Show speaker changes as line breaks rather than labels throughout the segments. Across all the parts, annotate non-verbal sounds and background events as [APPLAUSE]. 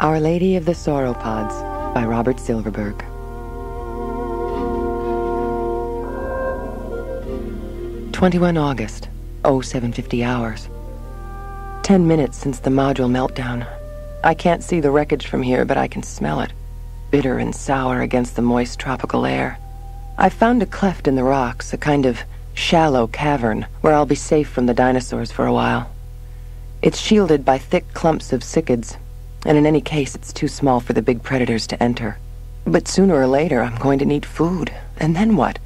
Our Lady of the Sauropods by Robert Silverberg. Twenty-one August, 0750 hours. Ten minutes since the module meltdown. I can't see the wreckage from here, but I can smell it. Bitter and sour against the moist tropical air. I've found a cleft in the rocks, a kind of shallow cavern, where I'll be safe from the dinosaurs for a while. It's shielded by thick clumps of cycads, and in any case, it's too small for the big predators to enter. But sooner or later, I'm going to need food. And then what?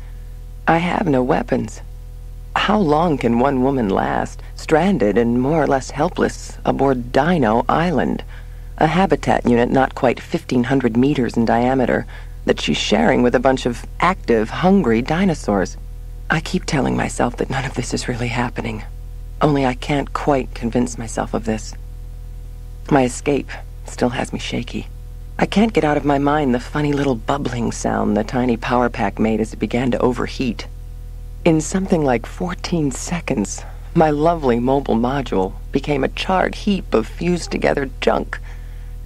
I have no weapons. How long can one woman last, stranded and more or less helpless, aboard Dino Island? A habitat unit not quite 1,500 meters in diameter that she's sharing with a bunch of active, hungry dinosaurs. I keep telling myself that none of this is really happening. Only I can't quite convince myself of this. My escape still has me shaky. I can't get out of my mind the funny little bubbling sound the tiny power pack made as it began to overheat. In something like 14 seconds, my lovely mobile module became a charred heap of fused together junk,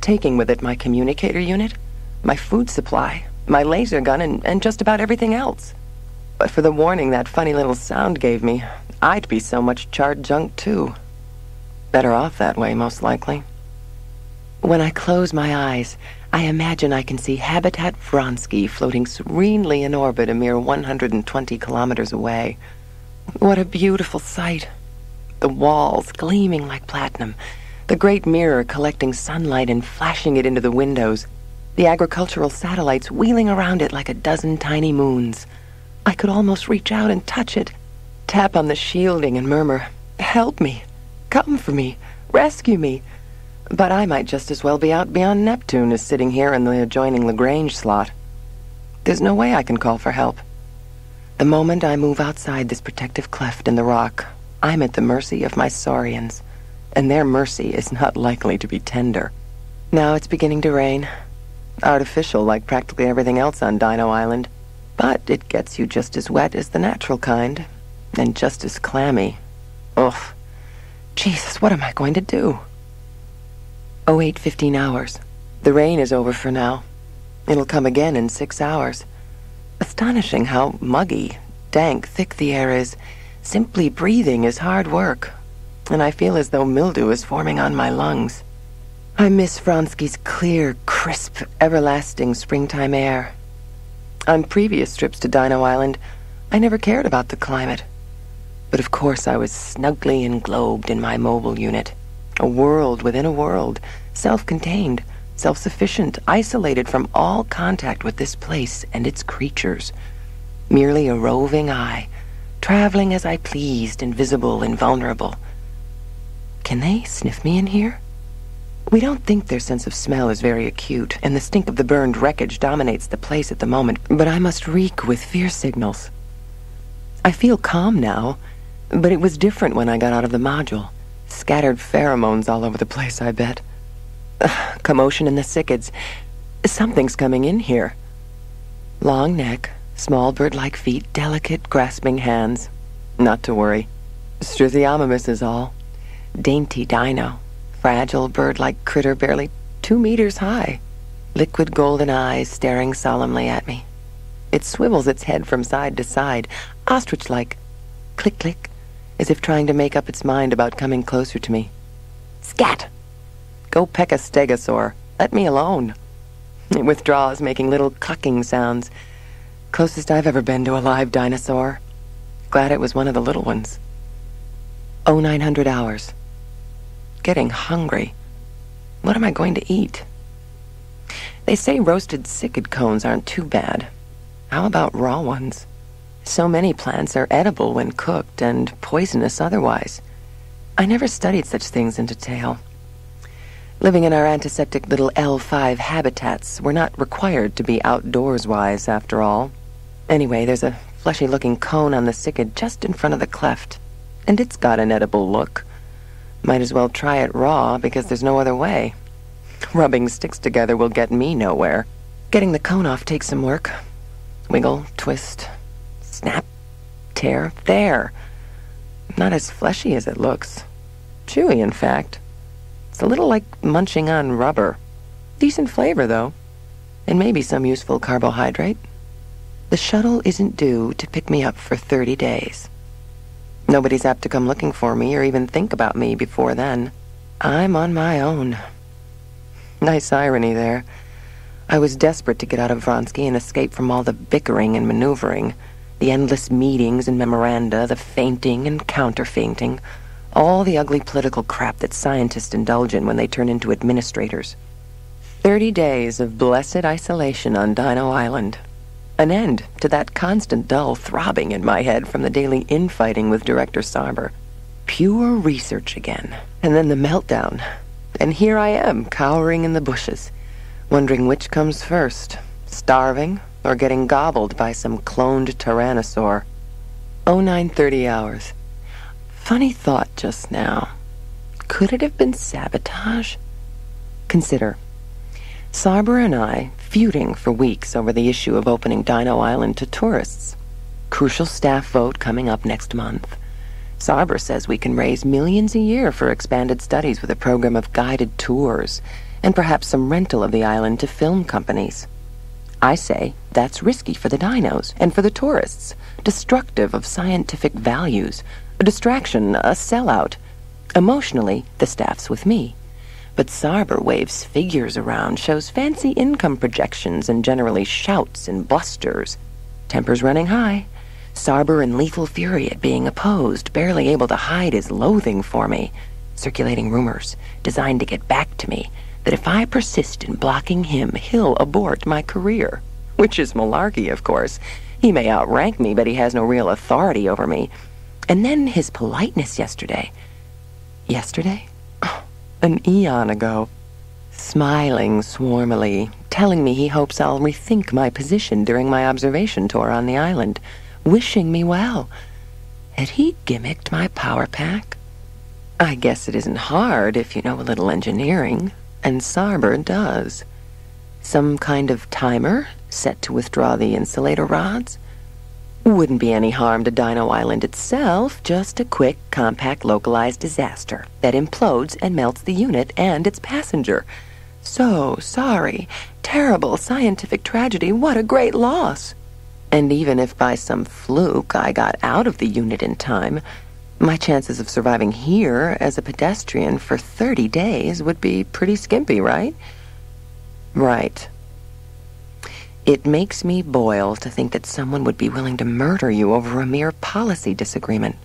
taking with it my communicator unit, my food supply, my laser gun, and, and just about everything else. But for the warning that funny little sound gave me, I'd be so much charred junk too. Better off that way, most likely. When I close my eyes, I imagine I can see Habitat Vronsky floating serenely in orbit a mere 120 kilometers away. What a beautiful sight. The walls gleaming like platinum, the great mirror collecting sunlight and flashing it into the windows, the agricultural satellites wheeling around it like a dozen tiny moons. I could almost reach out and touch it, tap on the shielding and murmur, Help me, come for me, rescue me. But I might just as well be out beyond Neptune as sitting here in the adjoining Lagrange slot. There's no way I can call for help. The moment I move outside this protective cleft in the rock, I'm at the mercy of my saurians, and their mercy is not likely to be tender. Now it's beginning to rain. Artificial, like practically everything else on Dino Island. But it gets you just as wet as the natural kind, and just as clammy. Ugh. Jesus, what am I going to do? Oh, eight fifteen hours. The rain is over for now. It'll come again in six hours. Astonishing how muggy, dank, thick the air is. Simply breathing is hard work, and I feel as though mildew is forming on my lungs. I miss Vronsky's clear, crisp, everlasting springtime air. On previous trips to Dino Island, I never cared about the climate. But of course I was snugly englobed in my mobile unit. A world within a world, self-contained, self-sufficient, isolated from all contact with this place and its creatures. Merely a roving eye, traveling as I pleased, invisible and vulnerable. Can they sniff me in here? We don't think their sense of smell is very acute, and the stink of the burned wreckage dominates the place at the moment, but I must reek with fear signals. I feel calm now, but it was different when I got out of the module. Scattered pheromones all over the place, I bet. Commotion in the cycads. Something's coming in here. Long neck, small bird-like feet, delicate, grasping hands. Not to worry. Struthiomimus is all. Dainty dino. Fragile bird-like critter barely two meters high. Liquid golden eyes staring solemnly at me. It swivels its head from side to side, ostrich-like. Click, click as if trying to make up its mind about coming closer to me. Scat! Go peck a stegosaur. Let me alone. It withdraws, making little clucking sounds. Closest I've ever been to a live dinosaur. Glad it was one of the little ones. Oh, 900 hours. Getting hungry. What am I going to eat? They say roasted cycad cones aren't too bad. How about raw ones? So many plants are edible when cooked and poisonous otherwise. I never studied such things in detail. Living in our antiseptic little L5 habitats, we're not required to be outdoors wise, after all. Anyway, there's a fleshy looking cone on the cycad just in front of the cleft, and it's got an edible look. Might as well try it raw because there's no other way. Rubbing sticks together will get me nowhere. Getting the cone off takes some work. Wiggle, twist, Snap, tear, there. Not as fleshy as it looks. Chewy, in fact. It's a little like munching on rubber. Decent flavor, though. And maybe some useful carbohydrate. The shuttle isn't due to pick me up for 30 days. Nobody's apt to come looking for me or even think about me before then. I'm on my own. Nice irony there. I was desperate to get out of Vronsky and escape from all the bickering and maneuvering, the endless meetings and memoranda, the feinting and counter-feinting, all the ugly political crap that scientists indulge in when they turn into administrators. Thirty days of blessed isolation on Dino Island. An end to that constant dull throbbing in my head from the daily infighting with Director Sarber. Pure research again. And then the meltdown. And here I am, cowering in the bushes, wondering which comes first, starving or getting gobbled by some cloned tyrannosaur. Oh, 9.30 hours. Funny thought just now. Could it have been sabotage? Consider. Sarber and I feuding for weeks over the issue of opening Dino Island to tourists. Crucial staff vote coming up next month. Sarber says we can raise millions a year for expanded studies with a program of guided tours and perhaps some rental of the island to film companies. I say that's risky for the dinos and for the tourists, destructive of scientific values, a distraction, a sellout. Emotionally, the staff's with me. But Sarber waves figures around, shows fancy income projections, and generally shouts and blusters. Temper's running high. Sarber in lethal fury at being opposed, barely able to hide his loathing for me. Circulating rumors, designed to get back to me, that if I persist in blocking him, he'll abort my career. Which is malarkey, of course. He may outrank me, but he has no real authority over me. And then his politeness yesterday. Yesterday? Oh, [SIGHS] an eon ago. Smiling swarmily, telling me he hopes I'll rethink my position during my observation tour on the island wishing me well. Had he gimmicked my power pack? I guess it isn't hard if you know a little engineering, and Sarber does. Some kind of timer set to withdraw the insulator rods? Wouldn't be any harm to Dino Island itself, just a quick, compact, localized disaster that implodes and melts the unit and its passenger. So sorry. Terrible scientific tragedy. What a great loss. And even if by some fluke I got out of the unit in time, my chances of surviving here as a pedestrian for 30 days would be pretty skimpy, right? Right. It makes me boil to think that someone would be willing to murder you over a mere policy disagreement.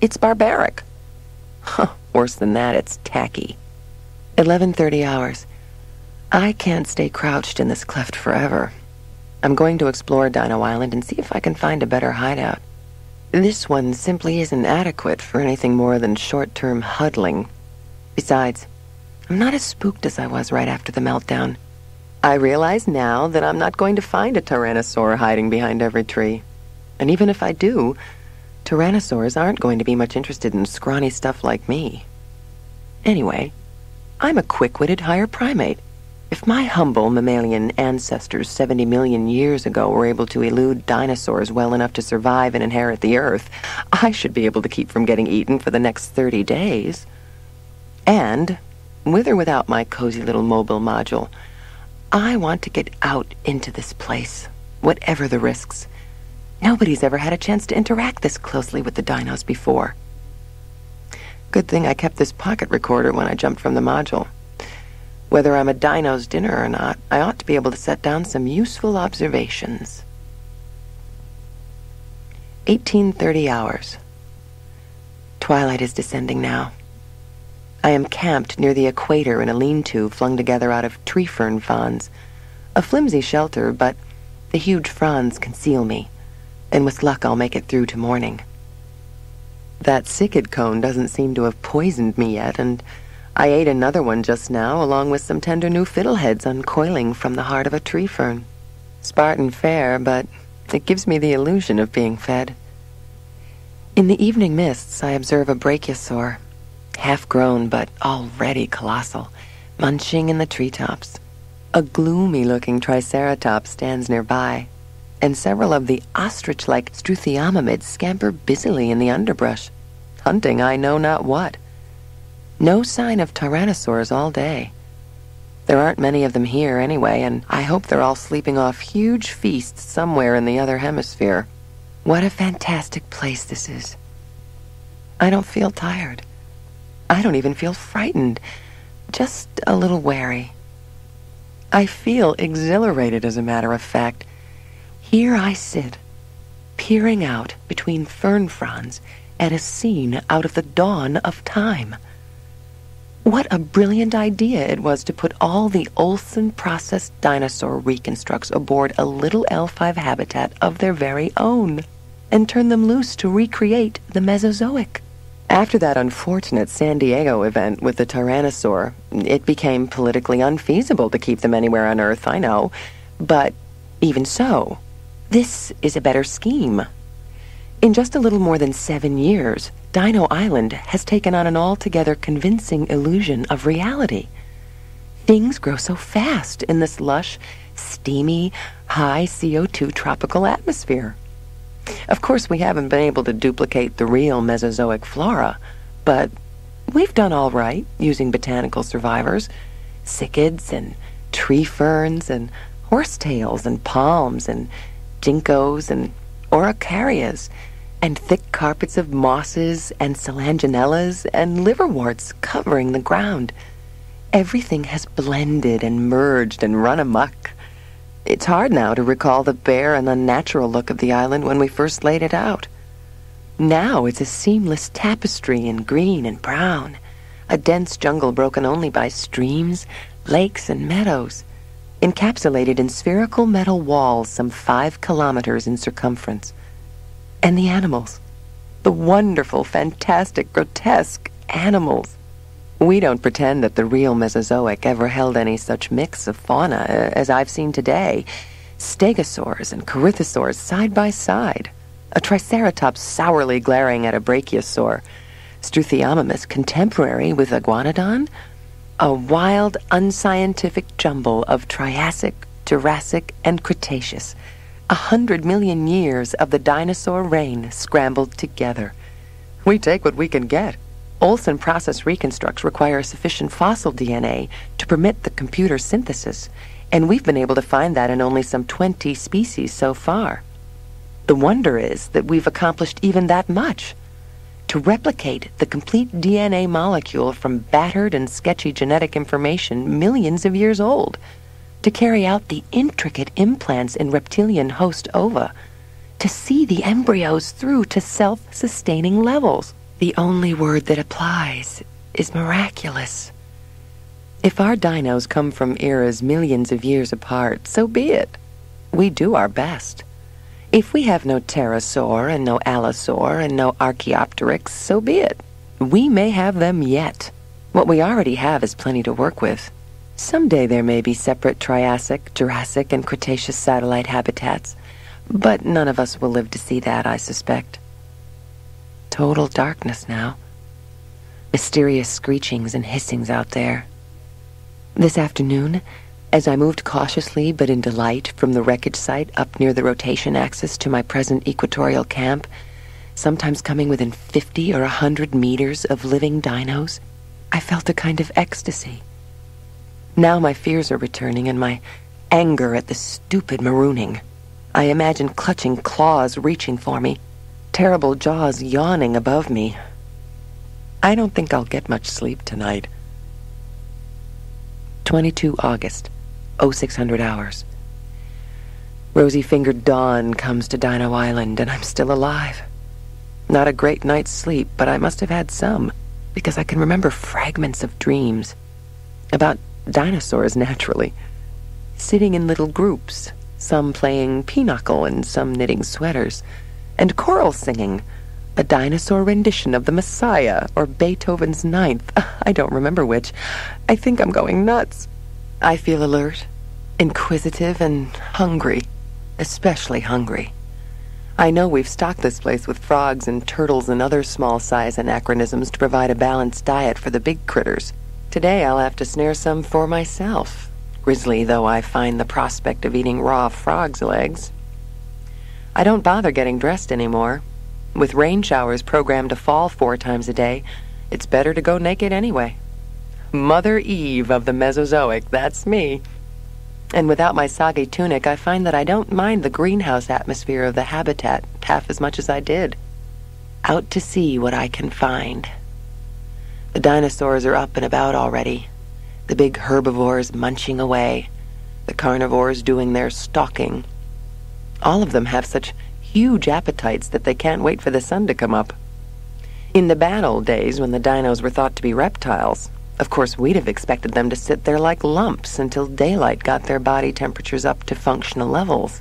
It's barbaric. Huh, worse than that, it's tacky. 11.30 hours. I can't stay crouched in this cleft forever. I'm going to explore Dino Island and see if I can find a better hideout. This one simply isn't adequate for anything more than short-term huddling. Besides, I'm not as spooked as I was right after the meltdown. I realize now that I'm not going to find a tyrannosaur hiding behind every tree. And even if I do, tyrannosaurs aren't going to be much interested in scrawny stuff like me. Anyway, I'm a quick-witted higher primate. If my humble mammalian ancestors 70 million years ago were able to elude dinosaurs well enough to survive and inherit the Earth, I should be able to keep from getting eaten for the next 30 days. And, with or without my cozy little mobile module, I want to get out into this place, whatever the risks. Nobody's ever had a chance to interact this closely with the dinos before. Good thing I kept this pocket recorder when I jumped from the module. Whether I'm a dino's dinner or not, I ought to be able to set down some useful observations. 1830 hours. Twilight is descending now. I am camped near the equator in a lean-to flung together out of tree fern fronds. A flimsy shelter, but the huge fronds conceal me, and with luck I'll make it through to morning. That cycad cone doesn't seem to have poisoned me yet, and I ate another one just now, along with some tender new fiddleheads uncoiling from the heart of a tree fern. Spartan fare, but it gives me the illusion of being fed. In the evening mists, I observe a brachiosaur, half grown but already colossal, munching in the treetops. A gloomy-looking triceratops stands nearby, and several of the ostrich-like Struthiomimids scamper busily in the underbrush, hunting I know not what. No sign of tyrannosaurs all day. There aren't many of them here anyway, and I hope they're all sleeping off huge feasts somewhere in the other hemisphere. What a fantastic place this is. I don't feel tired. I don't even feel frightened, just a little wary. I feel exhilarated, as a matter of fact. Here I sit, peering out between fern fronds at a scene out of the dawn of time. What a brilliant idea it was to put all the Olson processed dinosaur reconstructs aboard a little L5 habitat of their very own and turn them loose to recreate the Mesozoic. After that unfortunate San Diego event with the Tyrannosaur, it became politically unfeasible to keep them anywhere on Earth, I know. But even so, this is a better scheme. In just a little more than seven years, Dino Island has taken on an altogether convincing illusion of reality. Things grow so fast in this lush, steamy, high CO2 tropical atmosphere. Of course, we haven't been able to duplicate the real Mesozoic flora, but we've done all right using botanical survivors, cycads and tree ferns and horsetails and palms and ginkgos and araucarias and thick carpets of mosses and selaginellas and liverworts covering the ground. Everything has blended and merged and run amuck. It's hard now to recall the bare and unnatural look of the island when we first laid it out. Now it's a seamless tapestry in green and brown, a dense jungle broken only by streams, lakes, and meadows, encapsulated in spherical metal walls some five kilometers in circumference. And the animals, the wonderful, fantastic, grotesque animals. We don't pretend that the real Mesozoic ever held any such mix of fauna uh, as I've seen today. Stegosaurs and corythosaurs side by side. A triceratops sourly glaring at a brachiosaur. Struthiomimus contemporary with iguanodon. A wild, unscientific jumble of Triassic, Jurassic, and Cretaceous. A hundred million years of the dinosaur reign scrambled together. We take what we can get. Olson process reconstructs require sufficient fossil DNA to permit the computer synthesis, and we've been able to find that in only some 20 species so far. The wonder is that we've accomplished even that much. To replicate the complete DNA molecule from battered and sketchy genetic information millions of years old. To carry out the intricate implants in reptilian host ova. To see the embryos through to self-sustaining levels. The only word that applies is miraculous. If our dinos come from eras millions of years apart, so be it. We do our best. If we have no pterosaur and no allosaur and no archaeopteryx, so be it. We may have them yet. What we already have is plenty to work with. Someday there may be separate Triassic, Jurassic, and Cretaceous satellite habitats, but none of us will live to see that, I suspect. Total darkness now. Mysterious screechings and hissings out there. This afternoon, as I moved cautiously but in delight from the wreckage site up near the rotation axis to my present equatorial camp, sometimes coming within 50 or a 100 meters of living dinos, I felt a kind of ecstasy. Now my fears are returning and my anger at the stupid marooning. I imagine clutching claws reaching for me, terrible jaws yawning above me. I don't think I'll get much sleep tonight. 22 August, 0600 hours. Rosy-fingered dawn comes to Dino Island, and I'm still alive. Not a great night's sleep, but I must have had some, because I can remember fragments of dreams. About dinosaurs, naturally. Sitting in little groups, some playing pinochle and some knitting sweaters and choral singing, a dinosaur rendition of the Messiah or Beethoven's Ninth. [LAUGHS] I don't remember which. I think I'm going nuts. I feel alert, inquisitive, and hungry, especially hungry. I know we've stocked this place with frogs and turtles and other small size anachronisms to provide a balanced diet for the big critters. Today I'll have to snare some for myself, grisly though I find the prospect of eating raw frog's legs. I don't bother getting dressed anymore. With rain showers programmed to fall four times a day, it's better to go naked anyway. Mother Eve of the Mesozoic, that's me. And without my sage tunic, I find that I don't mind the greenhouse atmosphere of the habitat half as much as I did. Out to see what I can find. The dinosaurs are up and about already, the big herbivores munching away, the carnivores doing their stalking. All of them have such huge appetites that they can't wait for the sun to come up. In the bad old days, when the dinos were thought to be reptiles, of course we'd have expected them to sit there like lumps until daylight got their body temperatures up to functional levels.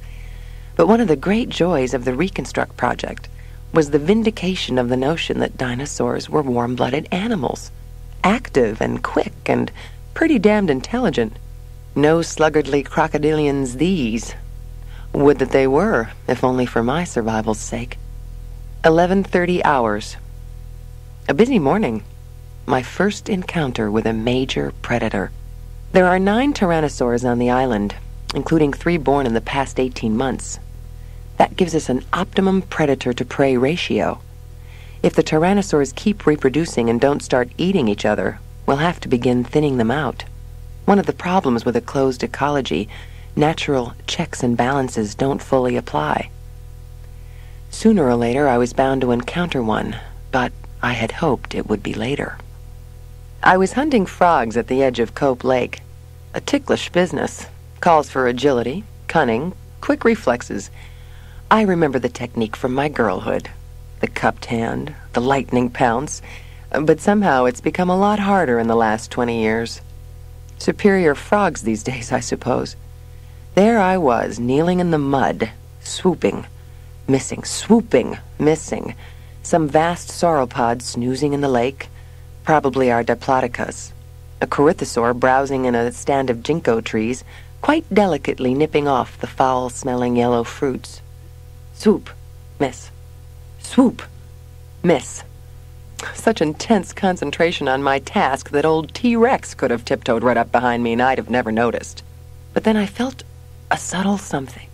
But one of the great joys of the Reconstruct project was the vindication of the notion that dinosaurs were warm-blooded animals, active and quick and pretty damned intelligent. No sluggardly crocodilians these. Would that they were, if only for my survival's sake. 11:30 hours. A busy morning. My first encounter with a major predator. There are nine tyrannosaurs on the island, including three born in the past 18 months. That gives us an optimum predator to prey ratio. If the tyrannosaurs keep reproducing and don't start eating each other, we'll have to begin thinning them out. One of the problems with a closed ecology, natural checks and balances don't fully apply. Sooner or later, I was bound to encounter one, but I had hoped it would be later. I was hunting frogs at the edge of Cope Lake. A ticklish business. Calls for agility, cunning, quick reflexes. I remember the technique from my girlhood. The cupped hand, the lightning pounce. But somehow it's become a lot harder in the last 20 years. Superior frogs these days, I suppose. There I was, kneeling in the mud, swooping, missing, swooping, missing some vast sauropod snoozing in the lake, probably our Diplodocus, a corythosaur browsing in a stand of ginkgo trees, quite delicately nipping off the foul-smelling yellow fruits. Swoop, miss. Swoop, miss. Such intense concentration on my task that old T-Rex could have tiptoed right up behind me and I'd have never noticed. But then I felt a subtle something.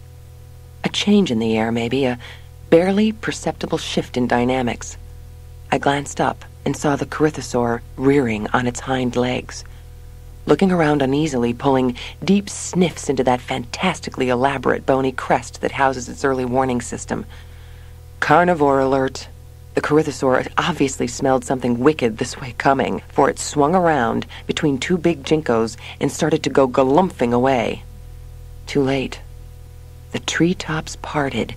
A change in the air, maybe, a barely perceptible shift in dynamics. I glanced up and saw the corythosaur rearing on its hind legs, looking around uneasily, pulling deep sniffs into that fantastically elaborate bony crest that houses its early warning system. Carnivore alert. The corythosaur obviously smelled something wicked this way coming, for it swung around between two big ginkgos and started to go galumphing away. Too late. The treetops parted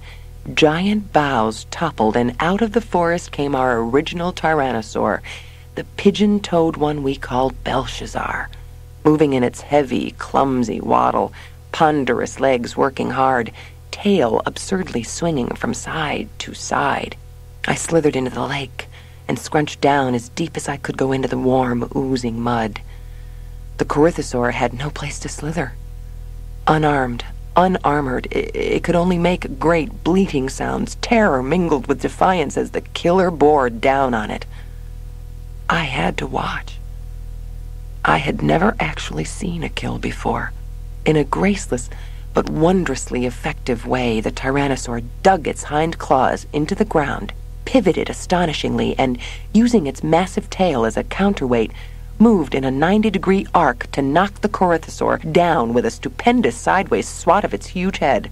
Giant boughs toppled, and out of the forest came our original tyrannosaur, the pigeon-toed one we called Belshazzar, moving in its heavy, clumsy waddle, ponderous legs working hard, tail absurdly swinging from side to side. I slithered into the lake and scrunched down as deep as I could go into the warm, oozing mud. The corythosaur had no place to slither. Unarmed, unarmored, it, it, could only make great bleating sounds, terror mingled with defiance as the killer bore down on it. I had to watch. I had never actually seen a kill before. In a graceless but wondrously effective way, the tyrannosaur dug its hind claws into the ground, pivoted astonishingly, and, using its massive tail as a counterweight, moved in a 90 degree arc to knock the corythosaur down with a stupendous sideways swat of its huge head.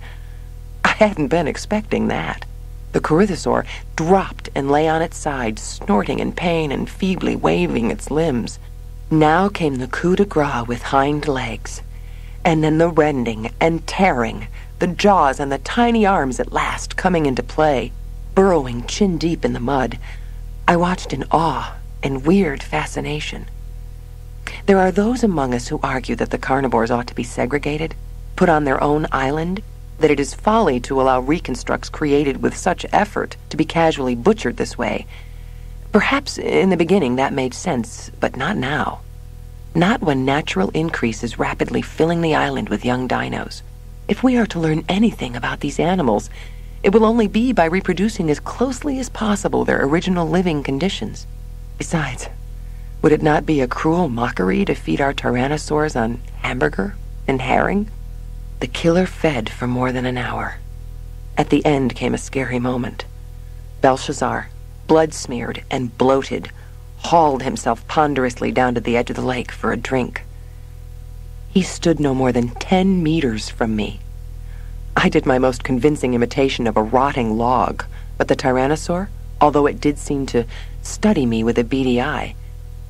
I hadn't been expecting that. The corythosaur dropped and lay on its side, snorting in pain and feebly waving its limbs. Now came the coup de grace with hind legs, and then the rending and tearing, the jaws and the tiny arms at last coming into play, burrowing chin deep in the mud. I watched in awe and weird fascination. There are those among us who argue that the carnivores ought to be segregated, put on their own island, that it is folly to allow reconstructs created with such effort to be casually butchered this way. Perhaps in the beginning that made sense, but not now. Not when natural increase is rapidly filling the island with young dinos. If we are to learn anything about these animals, it will only be by reproducing as closely as possible their original living conditions. Besides, would it not be a cruel mockery to feed our tyrannosaurs on hamburger and herring? The killer fed for more than an hour. At the end came a scary moment. Belshazzar, blood-smeared and bloated, hauled himself ponderously down to the edge of the lake for a drink. He stood no more than ten meters from me. I did my most convincing imitation of a rotting log, but the tyrannosaur, although it did seem to study me with a beady eye,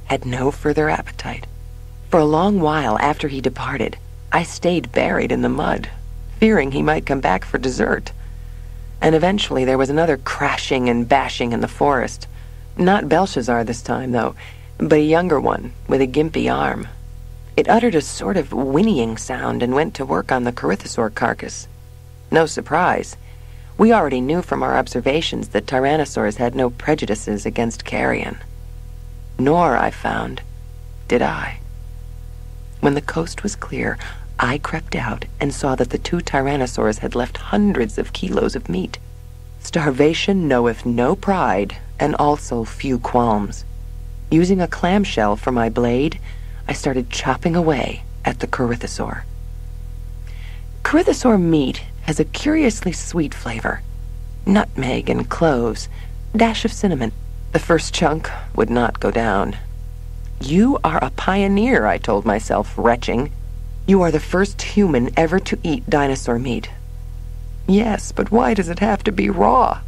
had no further appetite. For a long while after he departed, I stayed buried in the mud, fearing he might come back for dessert. And eventually there was another crashing and bashing in the forest. Not Belshazzar this time, though, but a younger one with a gimpy arm. It uttered a sort of whinnying sound and went to work on the corythosaur carcass. No surprise. We already knew from our observations that tyrannosaurs had no prejudices against carrion. Nor, I found, did I. When the coast was clear, I crept out and saw that the two tyrannosaurs had left hundreds of kilos of meat. Starvation knoweth no pride, and also few qualms. Using a clamshell for my blade, I started chopping away at the corythosaur. Corythosaur meat has a curiously sweet flavor. Nutmeg and cloves, dash of cinnamon. The first chunk would not go down. You are a pioneer, I told myself, retching. You are the first human ever to eat dinosaur meat. Yes, but why does it have to be raw?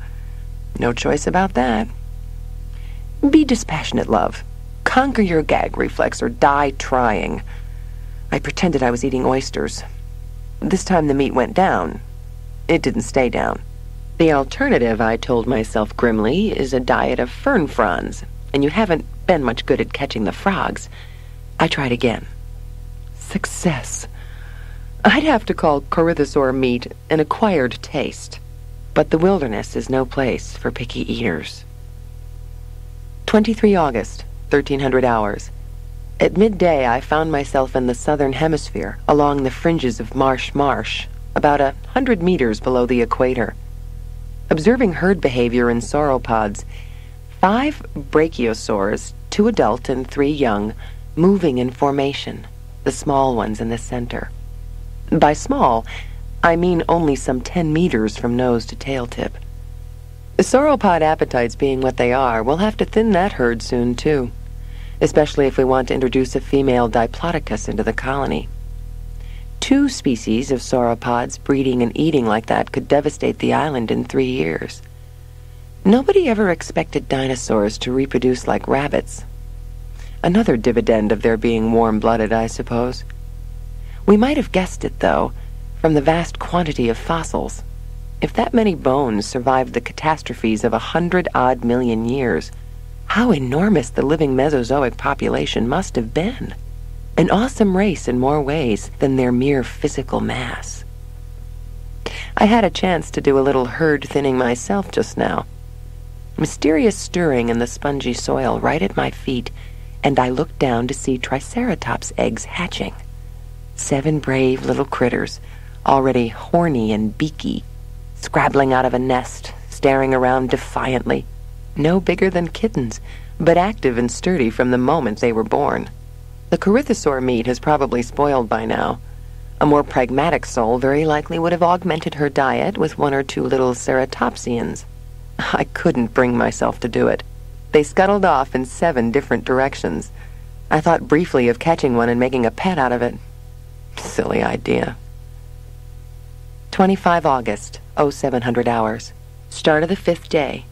No choice about that. Be dispassionate, love. Conquer your gag reflex or die trying. I pretended I was eating oysters. This time the meat went down. It didn't stay down. The alternative, I told myself grimly, is a diet of fern fronds, and you haven't been much good at catching the frogs. I tried again. Success. I'd have to call corythosaur meat an acquired taste, but the wilderness is no place for picky eaters. 23 August. 1300 hours. At midday, I found myself in the southern hemisphere, along the fringes of Marsh Marsh, about a hundred meters below the equator. Observing herd behavior in sauropods, five brachiosaurs, two adult and three young, moving in formation, the small ones in the center. By small, I mean only some ten meters from nose to tail tip. Sauropod appetites being what they are, we'll have to thin that herd soon, too especially if we want to introduce a female Diplodocus into the colony. Two species of sauropods breeding and eating like that could devastate the island in three years. Nobody ever expected dinosaurs to reproduce like rabbits. Another dividend of their being warm-blooded, I suppose. We might have guessed it, though, from the vast quantity of fossils. If that many bones survived the catastrophes of a hundred-odd million years, how enormous the living Mesozoic population must have been. An awesome race in more ways than their mere physical mass. I had a chance to do a little herd thinning myself just now. Mysterious stirring in the spongy soil right at my feet, and I looked down to see Triceratops eggs hatching. Seven brave little critters, already horny and beaky, scrabbling out of a nest, staring around defiantly, no bigger than kittens, but active and sturdy from the moment they were born. The corythosaur meat has probably spoiled by now. A more pragmatic soul very likely would have augmented her diet with one or two little ceratopsians. I couldn't bring myself to do it. They scuttled off in seven different directions. I thought briefly of catching one and making a pet out of it. Silly idea. 25 August, 0700 hours. Start of the fifth day.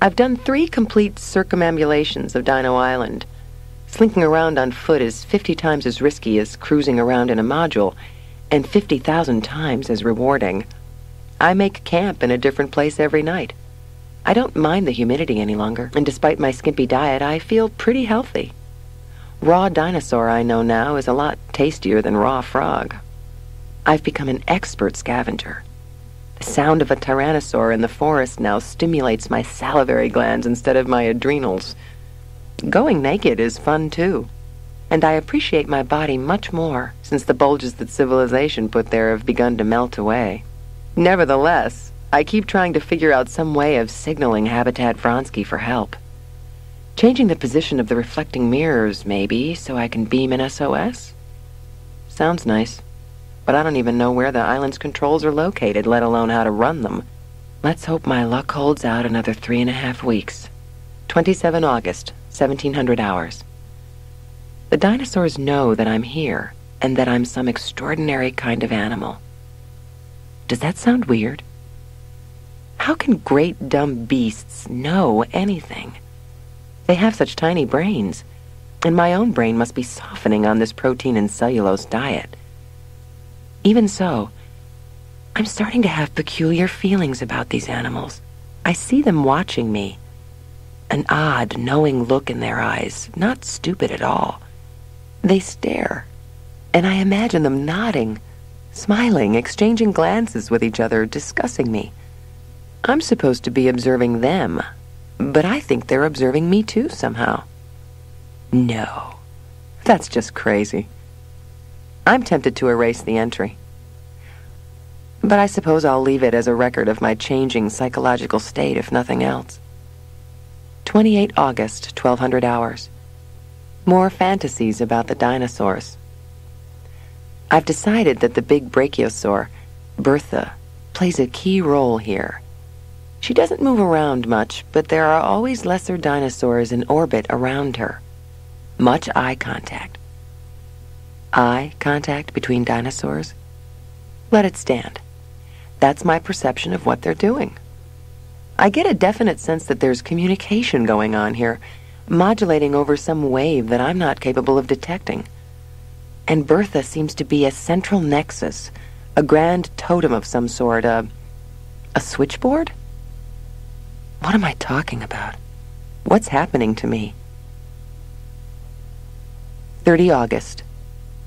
I've done three complete circumambulations of Dino Island. Slinking around on foot is 50 times as risky as cruising around in a module, and 50,000 times as rewarding. I make camp in a different place every night. I don't mind the humidity any longer, and despite my skimpy diet, I feel pretty healthy. Raw dinosaur I know now is a lot tastier than raw frog. I've become an expert scavenger. The sound of a tyrannosaur in the forest now stimulates my salivary glands instead of my adrenals. Going naked is fun too, and I appreciate my body much more since the bulges that civilization put there have begun to melt away. Nevertheless, I keep trying to figure out some way of signaling Habitat Vronsky for help. Changing the position of the reflecting mirrors, maybe, so I can beam an SOS? Sounds nice but I don't even know where the island's controls are located, let alone how to run them. Let's hope my luck holds out another three and a half weeks. 27 August, 1700 hours. The dinosaurs know that I'm here and that I'm some extraordinary kind of animal. Does that sound weird? How can great dumb beasts know anything? They have such tiny brains, and my own brain must be softening on this protein and cellulose diet. Even so, I'm starting to have peculiar feelings about these animals. I see them watching me. An odd, knowing look in their eyes, not stupid at all. They stare, and I imagine them nodding, smiling, exchanging glances with each other, discussing me. I'm supposed to be observing them, but I think they're observing me too somehow. No, that's just crazy. I'm tempted to erase the entry. But I suppose I'll leave it as a record of my changing psychological state, if nothing else. 28 August, 1200 hours. More fantasies about the dinosaurs. I've decided that the big brachiosaur, Bertha, plays a key role here. She doesn't move around much, but there are always lesser dinosaurs in orbit around her. Much eye contact. Eye contact between dinosaurs? Let it stand. That's my perception of what they're doing. I get a definite sense that there's communication going on here, modulating over some wave that I'm not capable of detecting. And Bertha seems to be a central nexus, a grand totem of some sort, a, a switchboard? What am I talking about? What's happening to me? 30 August,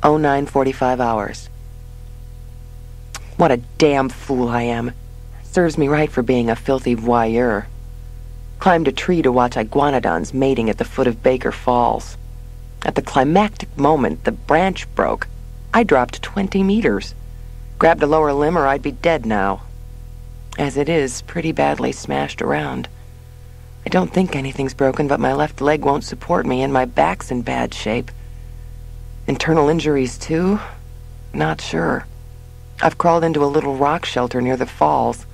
0945 hours. What a damn fool I am. Serves me right for being a filthy voyeur. Climbed a tree to watch iguanodons mating at the foot of Bakker Falls. At the climactic moment, the branch broke. I dropped 20 meters. Grabbed a lower limb or I'd be dead now. As it is, pretty badly smashed around. I don't think anything's broken, but my left leg won't support me and my back's in bad shape. Internal injuries, too? Not sure. I've crawled into a little rock shelter near the falls.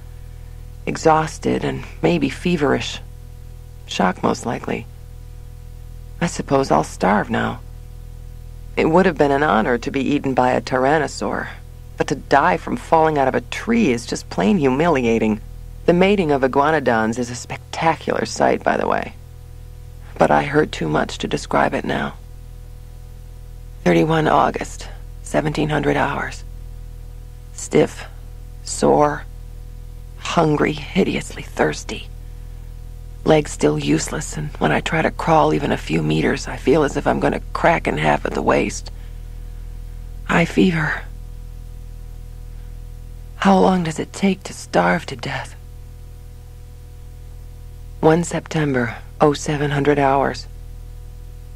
Exhausted and maybe feverish. Shock, most likely. I suppose I'll starve now. It would have been an honor to be eaten by a tyrannosaur. But to die from falling out of a tree is just plain humiliating. The mating of iguanodons is a spectacular sight, by the way. But I heard too much to describe it now. 31 August, 1700 hours. Stiff, sore, hungry, hideously thirsty. Legs still useless, and when I try to crawl even a few meters, I feel as if I'm going to crack in half at the waist. High fever. How long does it take to starve to death? 1 September, 0700 hours.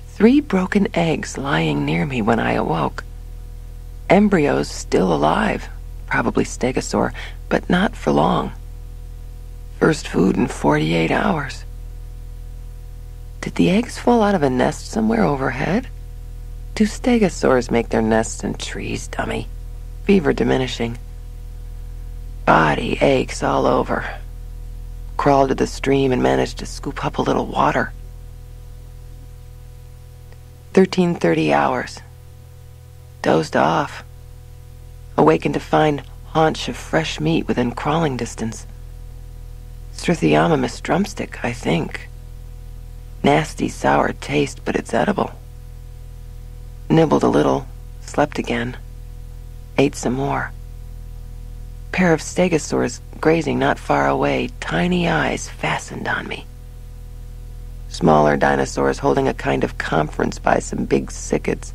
Three broken eggs lying near me when I awoke. Embryos still alive, probably stegosaur, but not for long. First food in 48 hours. Did the eggs fall out of a nest somewhere overhead? Do stegosaurs make their nests in trees, dummy? Fever diminishing. Body aches all over. Crawled to the stream and managed to scoop up a little water. 1330 hours. Dozed off. Awakened to find haunch of fresh meat within crawling distance. Struthiomimus drumstick, I think. Nasty sour taste, but it's edible. Nibbled a little, slept again. Ate some more pair of stegosaurs grazing not far away, tiny eyes fastened on me. Smaller dinosaurs holding a kind of conference by some big cycads.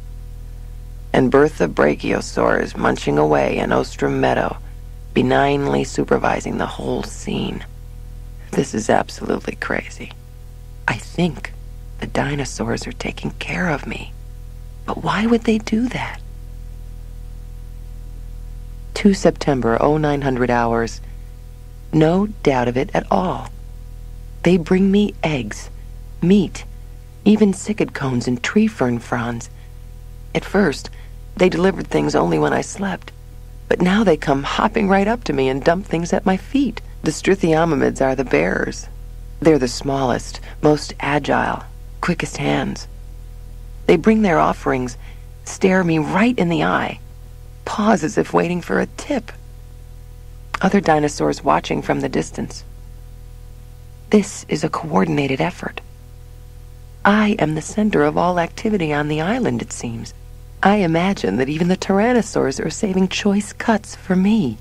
And Bertha brachiosaurs munching away in Ostrom Meadow, benignly supervising the whole scene. This is absolutely crazy. I think the dinosaurs are taking care of me. But why would they do that? 2 September 0900 hours. No doubt of it at all. They bring me eggs, meat, even cycad cones and tree fern fronds. At first, they delivered things only when I slept. But now they come hopping right up to me and dump things at my feet. The Struthiomids are the bearers. They're the smallest, most agile, quickest hands. They bring their offerings, stare me right in the eye, pause as if waiting for a tip. Other dinosaurs watching from the distance. This is a coordinated effort. I am the center of all activity on the island, it seems. I imagine that even the tyrannosaurs are saving choice cuts for me.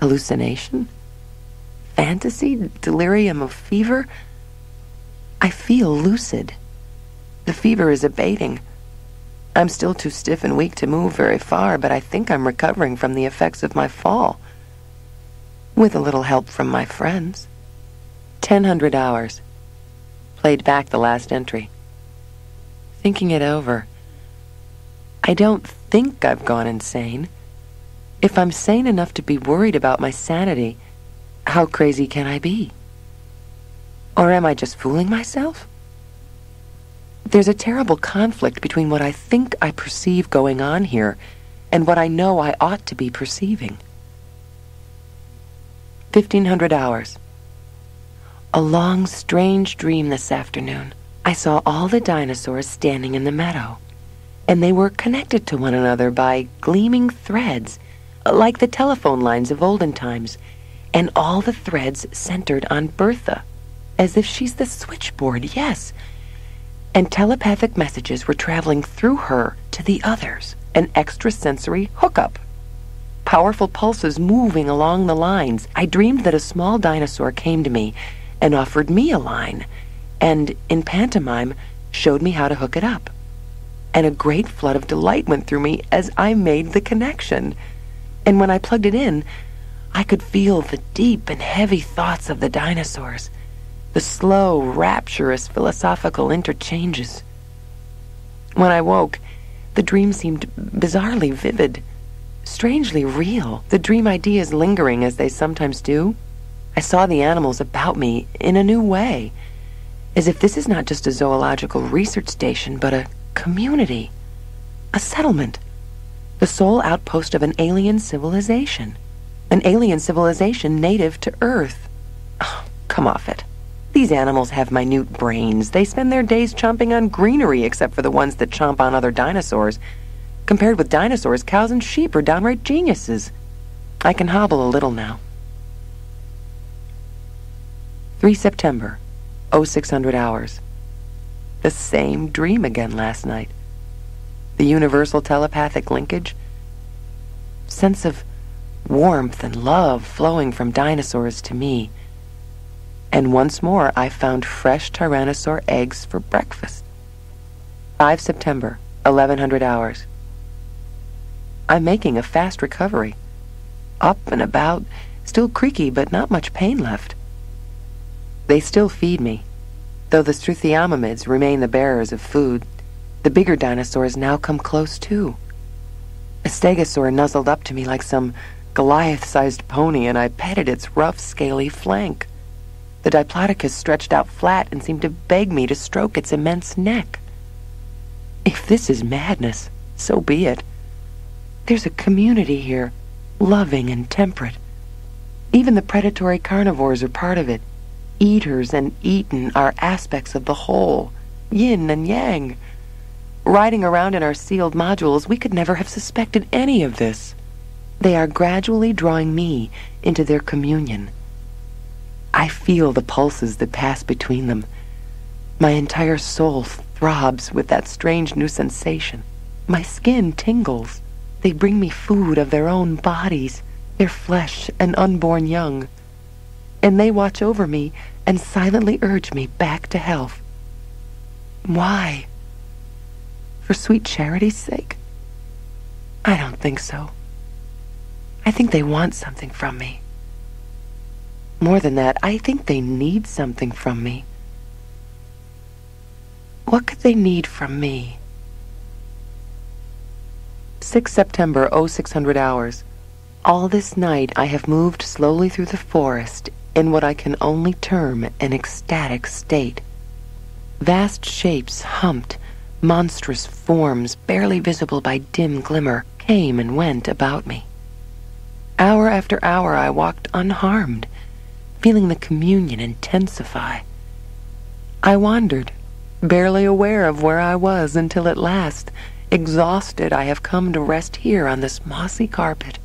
Hallucination? Fantasy? Delirium of fever? I feel lucid. The fever is abating. I'm still too stiff and weak to move very far, but I think I'm recovering from the effects of my fall. With a little help from my friends. 1000 hours. Played back the last entry. Thinking it over. I don't think I've gone insane. If I'm sane enough to be worried about my sanity, how crazy can I be? Or am I just fooling myself? There's a terrible conflict between what I think I perceive going on here and what I know I ought to be perceiving. 1500 hours. A long, strange dream this afternoon. I saw all the dinosaurs standing in the meadow, and they were connected to one another by gleaming threads, like the telephone lines of olden times, and all the threads centered on Bertha, as if she's the switchboard, yes. And telepathic messages were traveling through her to the others, an extrasensory hookup powerful pulses moving along the lines. I dreamed that a small dinosaur came to me and offered me a line, and in pantomime showed me how to hook it up. And a great flood of delight went through me as I made the connection. And when I plugged it in, I could feel the deep and heavy thoughts of the dinosaurs, the slow, rapturous philosophical interchanges. When I woke, the dream seemed bizarrely vivid, strangely real, the dream ideas lingering as they sometimes do. I saw the animals about me in a new way, as if this is not just a zoological research station, but a community, a settlement, the sole outpost of an alien civilization, an alien civilization native to Earth. Oh, come off it. These animals have minute brains. They spend their days chomping on greenery, except for the ones that chomp on other dinosaurs. Compared with dinosaurs, cows and sheep are downright geniuses. I can hobble a little now. 3 September, 0600 hours. The same dream again last night. The universal telepathic linkage. Sense of warmth and love flowing from dinosaurs to me. And once more I found fresh tyrannosaur eggs for breakfast. 5 September, 1100 hours. I'm making a fast recovery. Up and about, still creaky, but not much pain left. They still feed me. Though the Struthiomimids remain the bearers of food, the bigger dinosaurs now come close too. A stegosaur nuzzled up to me like some Goliath-sized pony, and I petted its rough, scaly flank. The Diplodocus stretched out flat and seemed to beg me to stroke its immense neck. If this is madness, so be it. There's a community here, loving and temperate. Even the predatory carnivores are part of it. Eaters and eaten are aspects of the whole, yin and yang. Riding around in our sealed modules, we could never have suspected any of this. They are gradually drawing me into their communion. I feel the pulses that pass between them. My entire soul throbs with that strange new sensation. My skin tingles. They bring me food of their own bodies, their flesh and unborn young and they watch over me and silently urge me back to health. Why? For sweet charity's sake? I don't think so. I think they want something from me. More than that, I think they need something from me. What could they need from me? 6 September 0600 hours. All this night I have moved slowly through the forest in what I can only term an ecstatic state. Vast shapes humped, monstrous forms barely visible by dim glimmer came and went about me. Hour after hour I walked unharmed, feeling the communion intensify. I wandered, barely aware of where I was until at last, exhausted, I have come to rest here on this mossy carpet.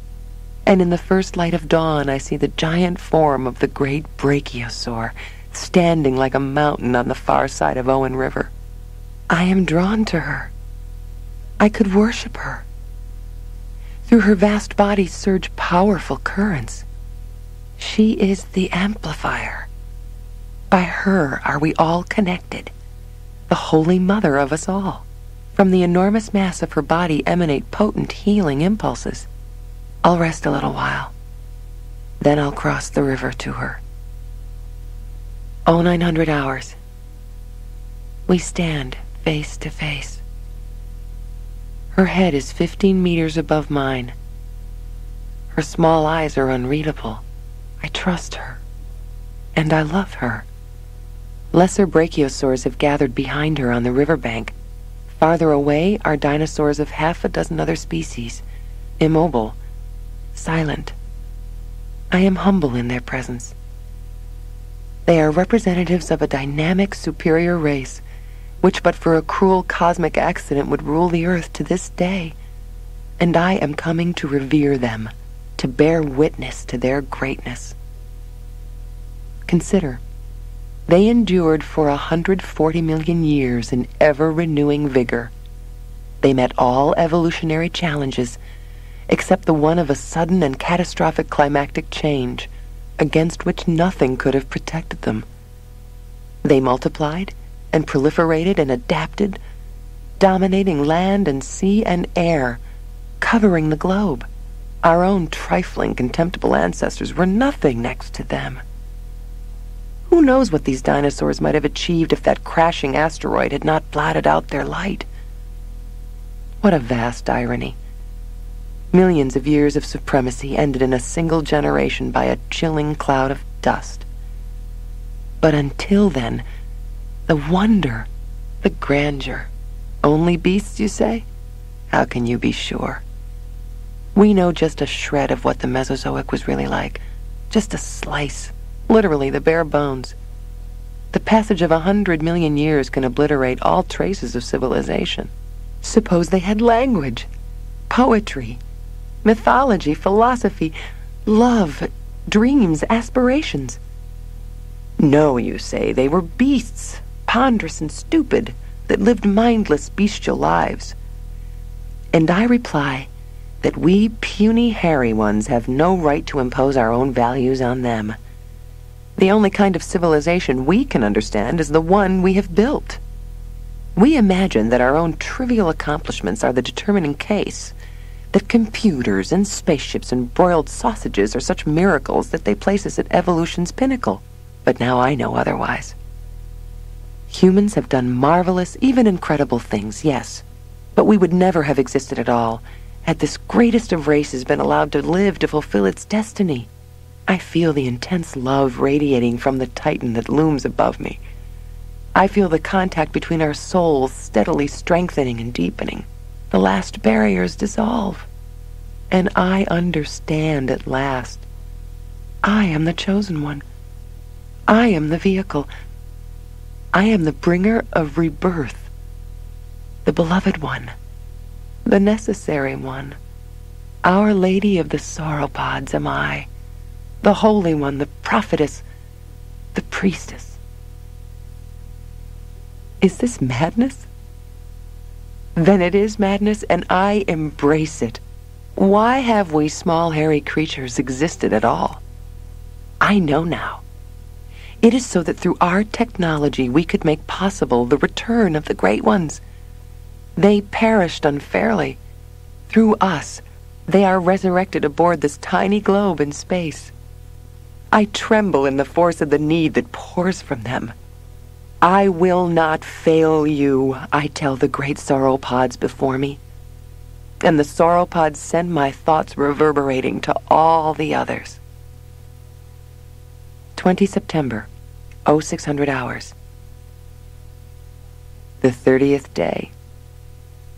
And in the first light of dawn, I see the giant form of the great brachiosaur standing like a mountain on the far side of Owen River. I am drawn to her. I could worship her. Through her vast body surge powerful currents. She is the amplifier. By her are we all connected the Holy Mother of us all. From the enormous mass of her body emanate potent healing impulses. I'll rest a little while. Then I'll cross the river to her. Oh, 900 hours. We stand face to face. Her head is 15 meters above mine. Her small eyes are unreadable. I trust her. And I love her. Lesser brachiosaurs have gathered behind her on the riverbank. Farther away are dinosaurs of half a dozen other species, immobile, silent. I am humble in their presence. They are representatives of a dynamic superior race, which but for a cruel cosmic accident would rule the earth to this day. And I am coming to revere them, to bear witness to their greatness. Consider. They endured for a 140 million years in ever-renewing vigor. They met all evolutionary challenges, except the one of a sudden and catastrophic climactic change, against which nothing could have protected them. They multiplied and proliferated and adapted, dominating land and sea and air, covering the globe. Our own trifling, contemptible ancestors were nothing next to them. Who knows what these dinosaurs might have achieved if that crashing asteroid had not blotted out their light? What a vast irony. Millions of years of supremacy ended in a single generation by a chilling cloud of dust. But until then, the wonder, the grandeur. Only beasts, you say? How can you be sure? We know just a shred of what the Mesozoic was really like. Just a slice literally the bare bones. The passage of a hundred million years can obliterate all traces of civilization. Suppose they had language, poetry, mythology, philosophy, love, dreams, aspirations. No, you say, they were beasts, ponderous and stupid, that lived mindless, bestial lives. And I reply that we puny, hairy ones have no right to impose our own values on them. The only kind of civilization we can understand is the one we have built. We imagine that our own trivial accomplishments are the determining case, that computers and spaceships and broiled sausages are such miracles that they place us at evolution's pinnacle. But now I know otherwise. Humans have done marvelous, even incredible things, yes. But we would never have existed at all had this greatest of races been allowed to live to fulfill its destiny. I feel the intense love radiating from the Titan that looms above me. I feel the contact between our souls steadily strengthening and deepening. The last barriers dissolve. And I understand at last. I am the chosen one. I am the vehicle. I am the bringer of rebirth. The beloved one. The necessary one. Our Lady of the Sauropods am I the Holy One, the Prophetess, the Priestess. Is this madness? Then it is madness, and I embrace it. Why have we small hairy creatures existed at all? I know now. It is so that through our technology we could make possible the return of the great ones. They perished unfairly. Through us, they are resurrected aboard this tiny globe in space. I tremble in the force of the need that pours from them. I will not fail you, I tell the great sauropods before me. And the sauropods send my thoughts reverberating to all the others. 20 September, 0600 hours. The 30th day.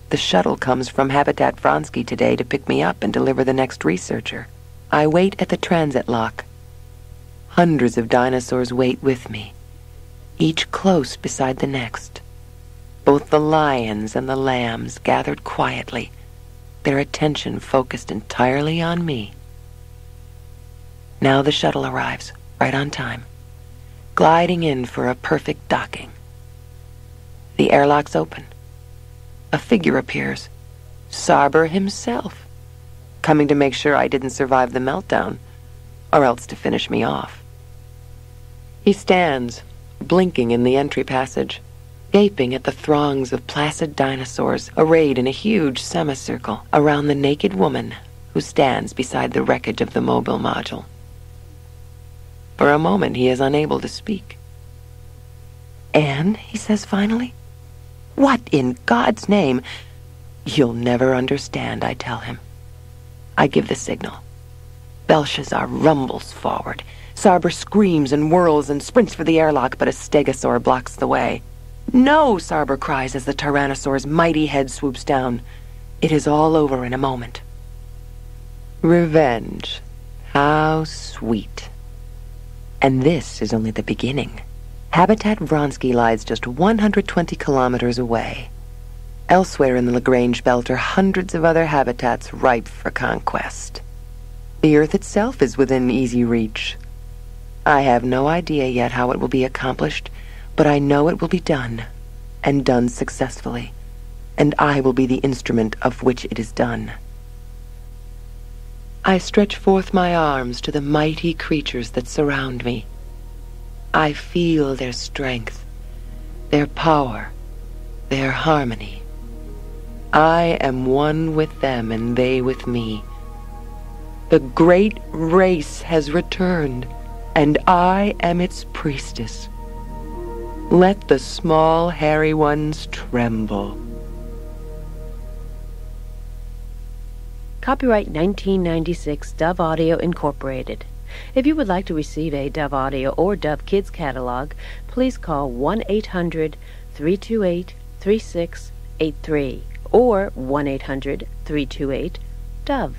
The shuttle comes from Habitat Vronsky today to pick me up and deliver the next researcher. I wait at the transit lock. Hundreds of dinosaurs wait with me, each close beside the next. Both the lions and the lambs gathered quietly, their attention focused entirely on me. Now the shuttle arrives, right on time, gliding in for a perfect docking. The airlocks open. A figure appears, Sarber himself, coming to make sure I didn't survive the meltdown, or else to finish me off. He stands, blinking in the entry passage, gaping at the throngs of placid dinosaurs arrayed in a huge semicircle around the naked woman who stands beside the wreckage of the mobile module. For a moment, he is unable to speak. Anne, he says finally, what in God's name? You'll never understand, I tell him. I give the signal. Belshazzar rumbles forward. Sarber screams and whirls and sprints for the airlock, but a stegosaur blocks the way. No, Sarber cries as the Tyrannosaur's mighty head swoops down. It is all over in a moment. Revenge. How sweet. And this is only the beginning. Habitat Vronsky lies just 120 kilometers away. Elsewhere in the Lagrange Belt are hundreds of other habitats ripe for conquest. The Earth itself is within easy reach. I have no idea yet how it will be accomplished, but I know it will be done, and done successfully, and I will be the instrument of which it is done. I stretch forth my arms to the mighty creatures that surround me. I feel their strength, their power, their harmony. I am one with them and they with me. The great race has returned, and I am its priestess. Let the small hairy ones tremble.
Copyright 1996 Dove Audio Incorporated. If you would like to receive a Dove Audio or Dove Kids catalog, please call 1 800 328 3683 or 1 800 328 Dove.